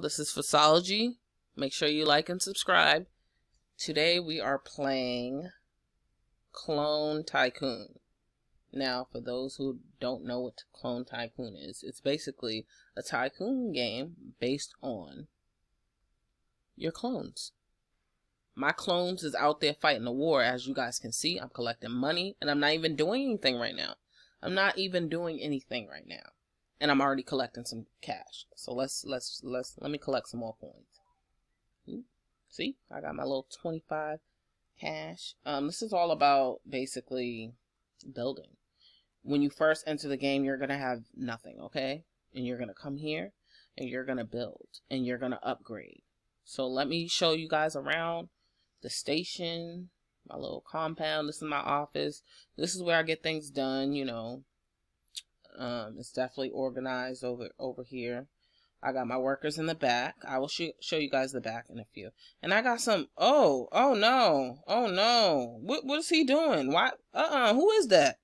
This is Pvssology. Make sure you like and subscribe. Today we are playing Clone Tycoon. Now, for those who don't know what Clone Tycoon is, it's basically a tycoon game based on your clones. My clones is out there fighting the war. As you guys can see, I'm collecting money and I'm not even doing anything right now. I'm not even doing anything right now. And I'm already collecting some cash. So let's, let's, let's, let me collect some more coins. See, I got my little 25 cash. Um, this is all about basically building. When you first enter the game, you're to have nothing, okay? And you're to come here and you're to build and you're to upgrade. So let me show you guys around the station, my little compound. This is my office. This is where I get things done, you know. Um, it's definitely organized over over here. I got my workers in the back. I will sh show you guys the back in a few. And I got some. Oh, oh no, oh no. What what is he doing? Why? Uh uh. Who is that?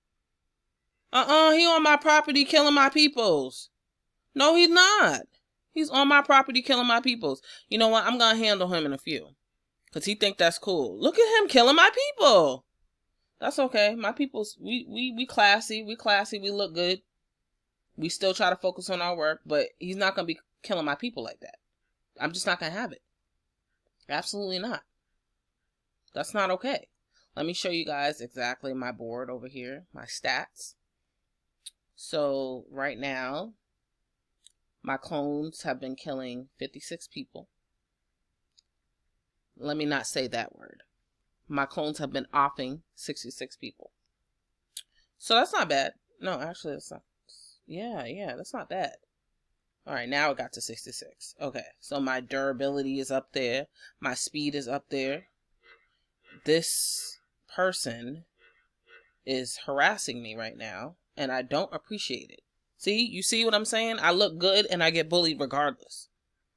Uh uh. He on my property killing my peoples. No, he's not. He's on my property killing my peoples. You know what? I'm gonna handle him in a few. Cause he think that's cool. Look at him killing my people. That's okay. My people's we we we classy. We classy. We look good. We still try to focus on our work, but he's not gonna be killing my people like that. I'm just not gonna have it. Absolutely not. That's not okay. Let me show you guys exactly my board over here, my stats. So right now, my clones have been killing 56 people let me not say that word. My clones have been offing 66 people. So that's not bad. No, actually, that's not. Yeah, yeah, that's not bad. All right, now it got to 66. Okay, so my durability is up there. My speed is up there. This person is harassing me right now, and I don't appreciate it. See, you see what I'm saying? I look good and I get bullied regardless.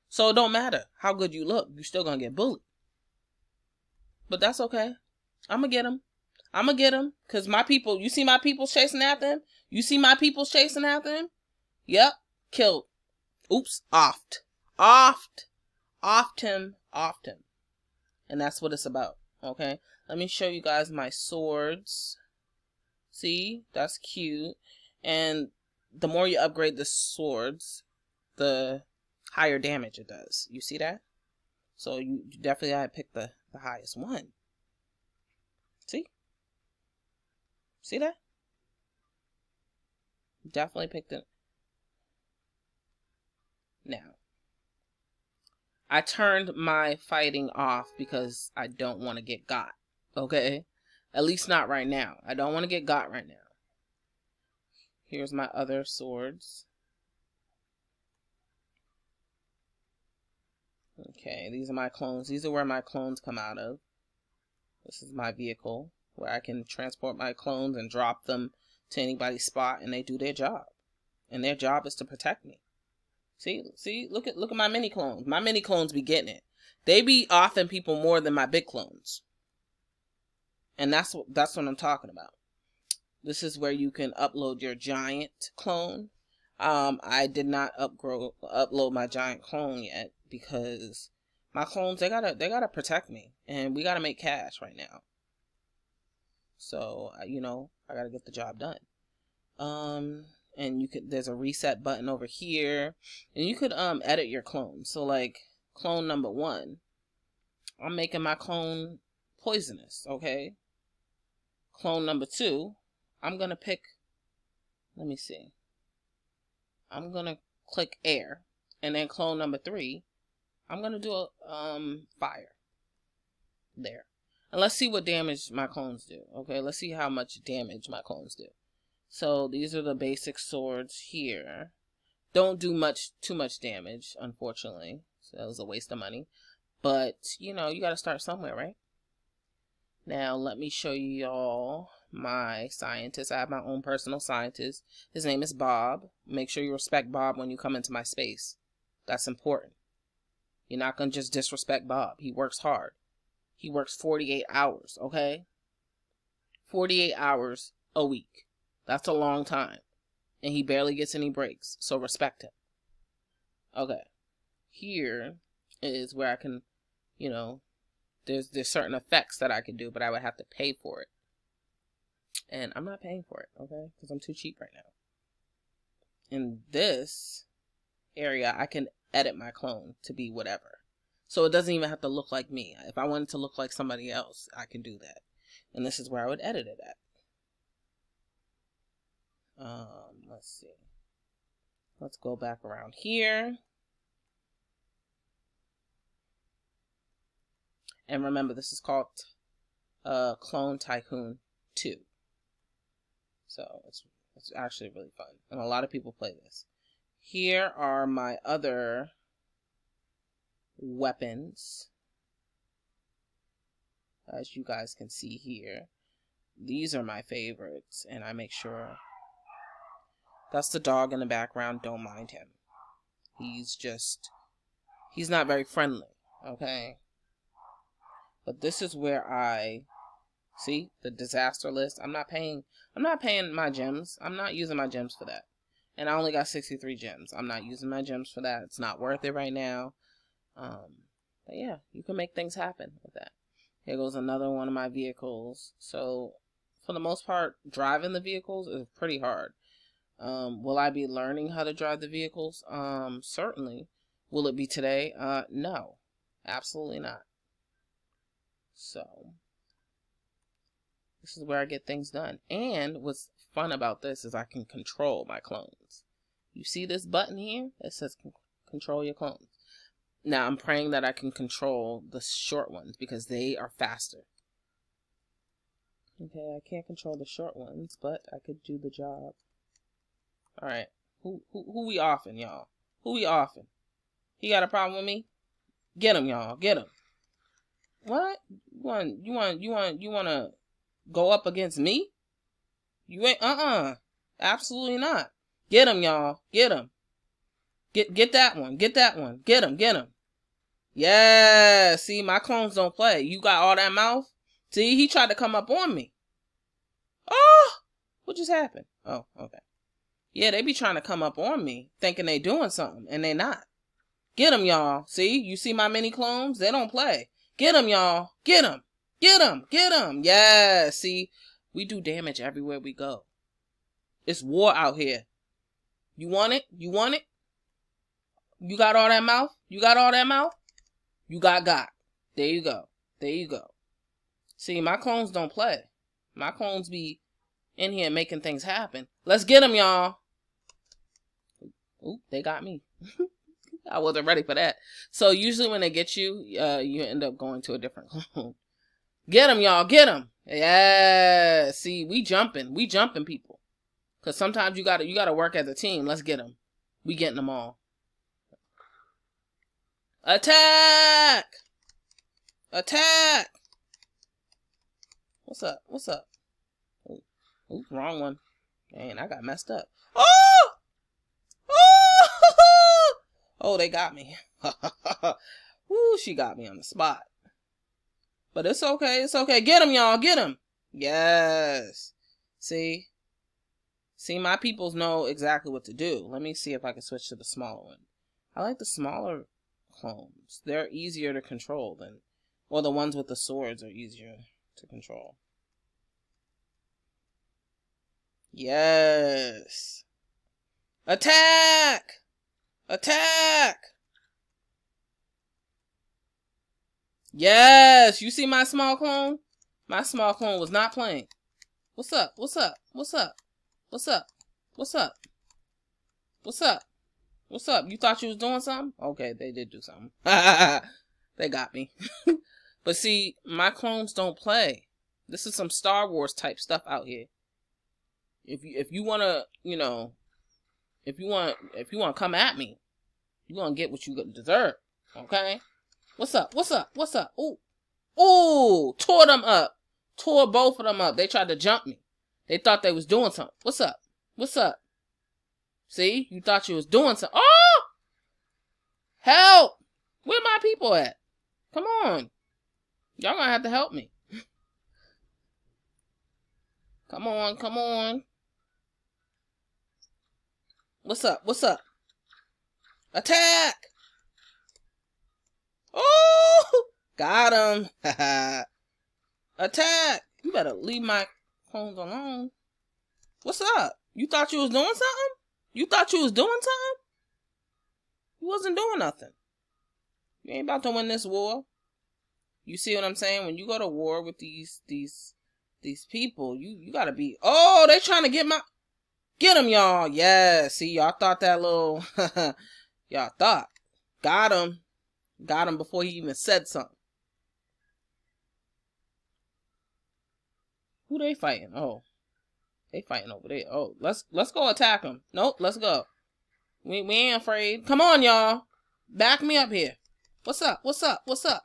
So it don't matter how good you look, you're still gonna get bullied. But that's okay. I'm gonna get him. I'm gonna get him because my people. You see my people chasing after him. You see my people chasing after him. Yep, killed. Oops, offed, offed, offed him, offed him, and that's what it's about. Okay, let me show you guys my swords. See, that's cute. And the more you upgrade the swords, the higher damage it does. You see that? So you definitely gotta pick the the highest one. See? See that? Definitely picked it. Now, I turned my fighting off because I don't want to get got. Okay? At least not right now. I don't want to get got right now. Here's my other swords. Okay, these are my clones. These are where my clones come out of. This is my vehicle where I can transport my clones and drop them to anybody's spot and they do their job. And their job is to protect me. See, see, look at look at my mini clones. My mini clones be getting it. They be offing people more than my big clones. And that's what that's what I'm talking about. This is where you can upload your giant clone. Um, I did not upgrow, upload my giant clone yet because my clones they gotta they gotta protect me and we gotta make cash right now so you know i gotta get the job done. Um and you could there's a reset button over here. And you could um edit your clone. So like clone number one i'm making my clone poisonous okay? Clone number two i'm gonna pick let me see. I'm gonna click air. And then clone number three I'm gonna do a um fire. There. And let's see what damage my clones do. Okay, let's see how much damage my clones do. So these are the basic swords here. Don't do much too much damage, unfortunately. So that was a waste of money. But you know, you gotta start somewhere, right? Now let me show you all my scientist. I have my own personal scientist. His name is Bob. Make sure you respect Bob when you come into my space. That's important. You're not going to just disrespect Bob. He works hard. He works 48 hours, okay? 48 hours a week. That's a long time. And he barely gets any breaks. So respect him. Okay. here is where I can, you know, there's there's certain effects that I can do, but I would have to pay for it. And I'm not paying for it, okay? Because I'm too cheap right now. In this area, I can edit my clone to be whatever. So it doesn't even have to look like me. If I wanted to look like somebody else, I can do that. And this is where I would edit it at. Um, let's see. Let's go back around here. And remember, this is called uh, Clone Tycoon 2. So it's, it's actually really fun. And a lot of people play this. Here are my other weapons. As you guys can see here. These are my favorites. And I make sure... That's the dog in the background. Don't mind him. He's just... He's not very friendly. Okay? But this is where I see the disaster list. I'm not paying I'm not paying my gems. I'm not using my gems for that. And I only got 63 gems. I'm not using my gems for that. It's not worth it right now. Um, but yeah, you can make things happen with that. Here goes another one of my vehicles. So for the most part, driving the vehicles is pretty hard. Um, will I be learning how to drive the vehicles? Um, certainly. Will it be today? Uh, no, absolutely not. So this is where I get things done. And what's fun about this is I can control my clones. You see this button here that says control your clones. Now I'm praying that I can control the short ones because they are faster. Okay, I can't control the short ones, but I could do the job. Alright, who, who, who we offing, y'all? Who we offing? He got a problem with me? Get him, y'all. Get him. What? You want you want you want you want to go up against me? You ain't uh-uh. Absolutely not. Get him, y'all. Get him. Get get that one. Get that one. Get him. Get him. Yeah, see, my clones don't play. You got all that mouth? See, he tried to come up on me. Oh, what just happened? Oh, okay. Yeah, they be trying to come up on me, thinking they doing something, and they not. Get them, y'all. See, you see my mini clones? They don't play. Get them, y'all. Get them. Get them. Get them. Yeah. See, we do damage everywhere we go. It's war out here. You want it? You want it? You got all that mouth? You got all that mouth? You got God. There you go. There you go. See, my clones don't play. My clones be in here making things happen. Let's get them, y'all. Oop, they got me. I wasn't ready for that. So usually when they get you, uh, you end up going to a different clone. get them, y'all. Get them. Yeah. See, we jumping. We jumping people. Cause sometimes you gotta you gotta work as a team. Let's get them. We getting them all. Attack! Attack! What's up? What's up? Ooh, ooh wrong one. Man, I got messed up. Oh! Oh, oh, they got me. Ooh, she got me on the spot. But it's okay. It's okay. Get him, y'all. Get him. Yes. See? See, my peoples know exactly what to do. Let me see if I can switch to the smaller one. I like the smaller clones. They're easier to control than... Well, the ones with the swords are easier to control. Yes. Attack! Attack! Yes, you see my small clone? My small clone was not playing. What's up? What's up? What's up? What's up? What's up? What's up? What's up? You thought you was doing something? Okay, they did do something. they got me. but see, my clones don't play. This is some Star Wars type stuff out here. If you if you wanna, you know, if you want, if you want to come at me, you gonna get what you deserve. Okay? What's up? What's up? What's up? Ooh, ooh, tore them up, tore both of them up. They tried to jump me. They thought they was doing something. What's up? What's up? See, you thought you was doing something. Oh, help! Where my people at? Come on, y'all gonna have to help me. come on, come on. What's up? What's up? Attack! Oh, got him. Attack. You better leave my clones alone. What's up? You thought you was doing something? You thought you was doing something? You wasn't doing nothing. You ain't about to win this war. You see what I'm saying? When you go to war with these these these people, you you gotta be. Oh, they trying to get my. Get them, y'all. Yeah. See, y'all thought that little. y'all thought. Got him. Got him before he even said something. Who they fighting? Oh, they fighting over there. Oh, let's let's go attack them. Nope, let's go. We we ain't afraid. Come on, y'all. Back me up here. What's up? What's up? What's up?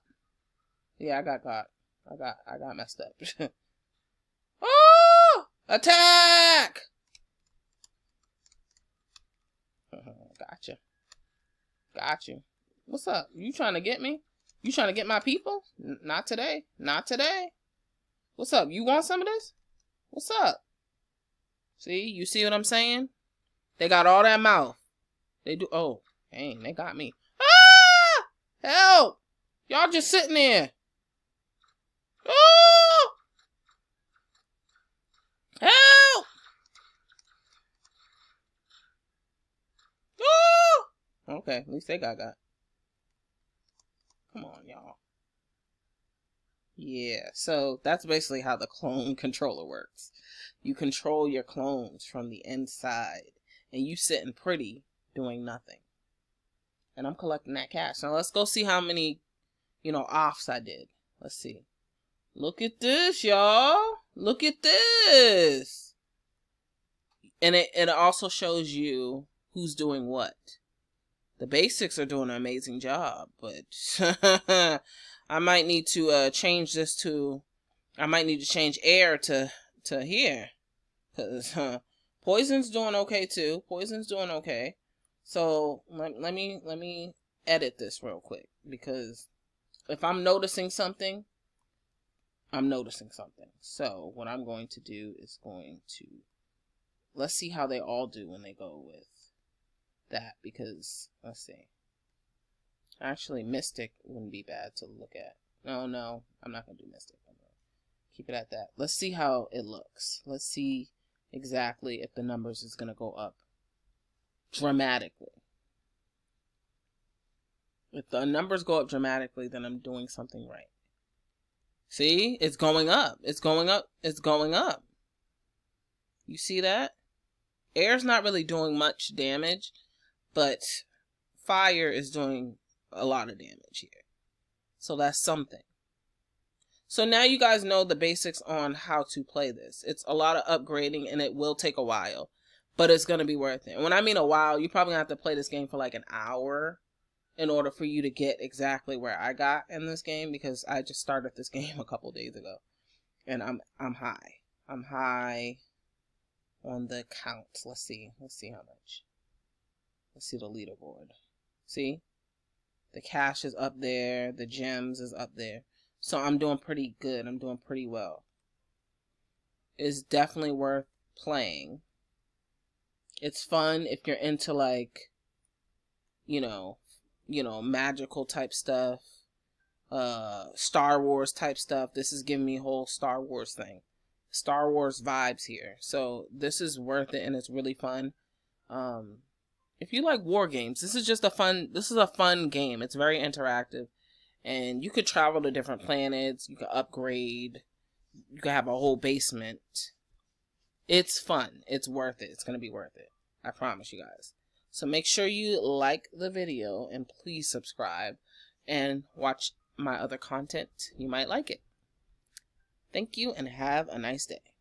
Yeah, I got caught. I got I got messed up. oh! Attack! gotcha. Gotcha. What's up? You trying to get me? You trying to get my people? N not today. Not today. What's up? You want some of this? What's up? See, you see what I'm saying? They got all that mouth. They do. Oh, dang, they got me. Ah! Help! Y'all just sitting there. Oh! Help! Oh! Okay, at least they got got. Come on, y'all. Yeah, so that's basically how the clone controller works. You control your clones from the inside, and you sitting pretty doing nothing. And I'm collecting that cash. Now let's go see how many, you know, offs I did. Let's see. Look at this, y'all. Look at this. And it, it also shows you who's doing what. The basics are doing an amazing job, but I might need to uh, change this to, I might need to change air to, to here. Cause uh, poison's doing okay too. Poison's doing okay. So let, let me, let me edit this real quick because if I'm noticing something, I'm noticing something. So what I'm going to do is going to, let's see how they all do when they go with that because let's see. Actually, Mystic wouldn't be bad to look at. No, no, I'm not gonna do Mystic. Keep it at that. Let's see how it looks. Let's see exactly if the numbers is gonna go up dramatically. If the numbers go up dramatically, then I'm doing something right. See, it's going up. It's going up. It's going up. You see that? Air's not really doing much damage but fire is doing a lot of damage here. So that's something. So now you guys know the basics on how to play this. It's a lot of upgrading and it will take a while, but it's going to be worth it. And when I mean a while, you probably have to play this game for like an hour in order for you to get exactly where I got in this game because I just started this game a couple days ago and I'm I'm high. I'm high on the count. Let's see. Let's see how much. Let's see the leaderboard. See? The cash is up there. The gems is up there. So I'm doing pretty good. I'm doing pretty well. It's definitely worth playing. It's fun if you're into like, you know, you know, magical type stuff, uh, Star Wars type stuff. This is giving me whole Star Wars thing. Star Wars vibes here. So this is worth it and it's really fun. Um, if you like war games, this is just a fun this is a fun game. It's very interactive. And you could travel to different planets, you could upgrade, you could have a whole basement. It's fun. It's worth it. It's gonna be worth it. I promise you guys. So make sure you like the video and please subscribe and watch my other content. You might like it. Thank you and have a nice day.